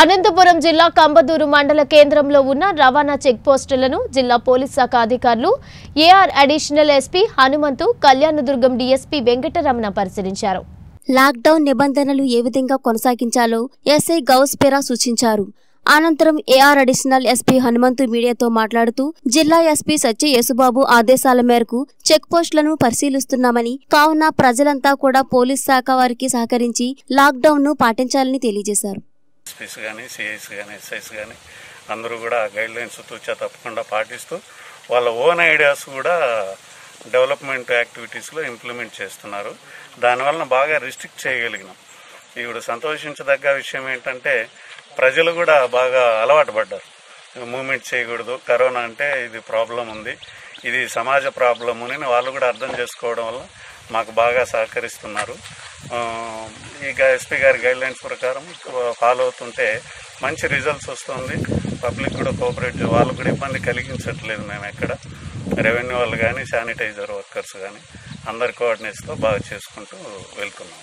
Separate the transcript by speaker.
Speaker 1: అనంతపురం జిల్లా కంబదూరు మండల కేంద్రంలో ఉన్న రవాణా చెక్పోస్టులను జిల్లా పోలీస్ శాఖ అధికారులు AR additional SP Hanumanthu Kalyanadurgam DSP Venkataramana పరిశీలించారు.
Speaker 2: లాక్డౌన్ నిబంధనలు ఏ విధంగా కొనసాగించాలో ఎస్ఐ గౌస్పెరా సూచించారు. అనంతరం ఏఆర్ అడిషనల్ ఎస్పీ హనుమంతు మీడియాతో మాట్లాడుతూ జిల్లా ఎస్పీ సత్య యేసుబాబు ఆదేశాల మేరకు చెక్ పోస్టులను పరిశీలిస్తున్నామని కావున ప్రజలంతా కూడా పోలీస్ శాఖ వారికి సహకరించి లాక్డౌన్ను పాటించాలని తెలియజేశారు.
Speaker 3: ఎస్పీస్ కానీ సిఐస్ కానీ ఎస్ఐస్ కానీ అందరూ కూడా గైడ్ లైన్స్ తూచా తప్పకుండా పాటిస్తూ వాళ్ళ ఓన్ ఐడియాస్ కూడా డెవలప్మెంట్ యాక్టివిటీస్లో ఇంప్లిమెంట్ చేస్తున్నారు. దానివలన బాగా రిస్ట్రిక్ట్ చేయగలిగినాం. ఇప్పుడు సంతోషించదగ్గ విషయం ఏంటంటే ప్రజలు కూడా బాగా అలవాటు పడ్డారు. మూమెంట్ చేయకూడదు కరోనా అంటే ఇది ప్రాబ్లం ఉంది ఇది సమాజ ప్రాబ్లం అని వాళ్ళు కూడా అర్థం చేసుకోవడం వల్ల మాకు బాగా సహకరిస్తున్నారు. ఈ ఎస్పీ గారి గైడ్ లైన్స్ ప్రకారం ఫాలో అవుతుంటే మంచి రిజల్ట్స్ వస్తుంది. పబ్లిక్ కూడా కోఆపరేట్ వాళ్ళకు కూడా ఇబ్బంది కలిగించట్లేదు మేము ఎక్కడ. రెవెన్యూ వాళ్ళు కానీ శానిటైజర్ వర్కర్స్ కానీ అందరి కోఆర్డినేట్స్తో బాగా చేసుకుంటూ వెళ్తున్నాం.